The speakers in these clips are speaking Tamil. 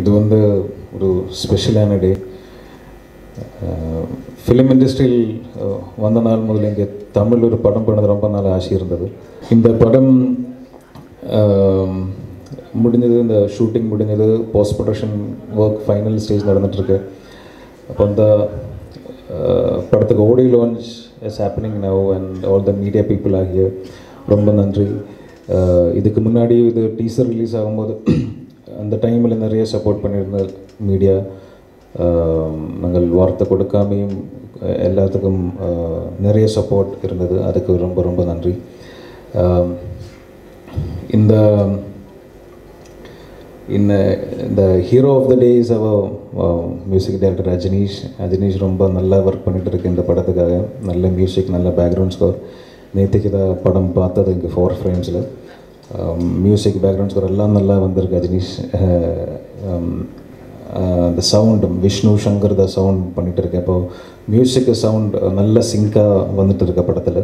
இது வந்து ஒரு ஸ்பெஷலான டே ஃபிலிம் இண்டஸ்ட்ரியில் வந்த நாள் முதல்ல இங்கே தமிழ் ஒரு படம் பண்ணது ரொம்ப நாள் ஆசை இருந்தது. இந்த படம் முடிஞ்சது இந்த ஷூட்டிங் முடிஞ்சது post production work final stage நடந்துட்டுருக்கு. அப்போ அந்த படத்துக்கு audio launch is happening now and all the media people ஆகிய ரொம்ப நன்றி. இதுக்கு முன்னாடி இது டீசர் ரிலீஸ் ஆகும்போது அந்த டைமில் நிறைய சப்போர்ட் பண்ணியிருந்த மீடியா நாங்கள் வார்த்தை கொடுக்காமையும் எல்லாத்துக்கும் நிறைய சப்போர்ட் இருந்தது. அதுக்கு ரொம்ப ரொம்ப நன்றி. இந்த இந்த இந்த hero of the day is our music director Rajneesh Rajneesh ரொம்ப நல்லா ஒர்க் பண்ணிகிட்டு இருக்கு இந்த படத்துக்காக. நல்ல மியூசிக் நல்ல பேக்ரவுண்ட் ஸ்கோர் நேற்றுக்கு இதை படம் பார்த்தது இங்கே ஃபோர் ஃப்ரேம்ஸில் மியூசிக் பேக்ரவுண்ட் ஸ்கோர் எல்லாம் நல்லா வந்திருக்கு ரஜினீஷ் அந்த சவுண்ட் விஷ்ணு சங்கர் தான் சவுண்ட் பண்ணிட்டு இருக்கேன் இப்போது மியூசிக் சவுண்ட் நல்ல சிங்காக வந்துட்டு இருக்க படத்தில்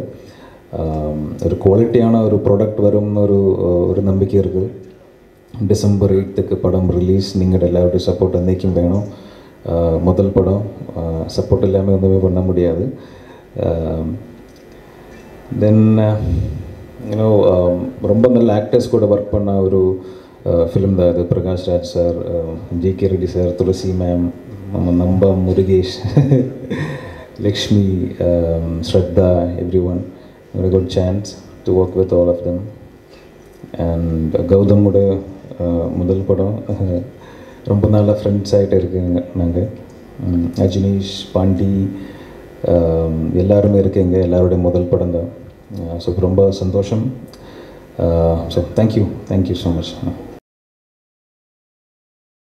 ஒரு குவாலிட்டியான ஒரு ப்ராடக்ட் வரும்னு ஒரு ஒரு நம்பிக்கை இருக்குது டிசம்பர் எயித்துக்கு படம் ரிலீஸ் நீங்கள் எல்லாருடைய சப்போர்ட் அன்றைக்கும் வேணும் முதல் படம் சப்போர்ட் இல்லாமல் எதுவுமே பண்ண முடியாது தென் யூனோ um, ரொம்ப நல்ல ஆக்டர்ஸ் கூட ஒர்க் பண்ண ஒரு uh, ஃபிலிம் தான் இது. Prakash Raj sir G K Reddy sir Tulasi ma'am நம்ம நம்ப Murugesh Lakshmi um, Shraddha everyone good chance to work with all of them and கௌதமோட uh, முதல் படம் ரொம்ப நல்ல ஃப்ரெண்ட்ஸ் ஆகிட்டு இருக்குங்க நாங்கள் அஜினீஷ் பாண்டி அஹ், எல்லாருமே இருக்கீங்க. எல்லாருடைய முதல் படம் தான். ஸோ ரொம்ப சந்தோஷம். So thank you thank you so much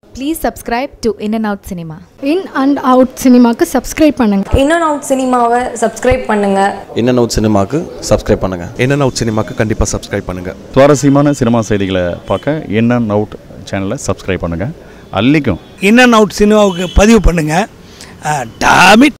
Please subscribe to In and Out Cinema. In and out சினிமாக்கு சப்ஸ்கிரைப் பண்ணுங்கள் இன் அண்ட் அவுட் சினிமாவை சப்ஸ்கிரைப் பண்ணுங்கள் இன் அண்ட் அவுட் சினிமாவுக்கு சப்ஸ்கிரைப் பண்ணுங்கள் இன் அண்ட் அவுட் சினிமாக்கு கண்டிப்பாக சப்ஸ்கிரைப் பண்ணுங்கள் சுவாரஸ்யமான சினிமா செய்திகளை பார்க்க என் அண்ட் அவுட் சேனலை சப்ஸ்கிரைப் பண்ணுங்கள் அல்லிக்கும் இன் அண்ட் அவுட் சினிமாவுக்கு பதிவு பண்ணுங்கள் டாமிட்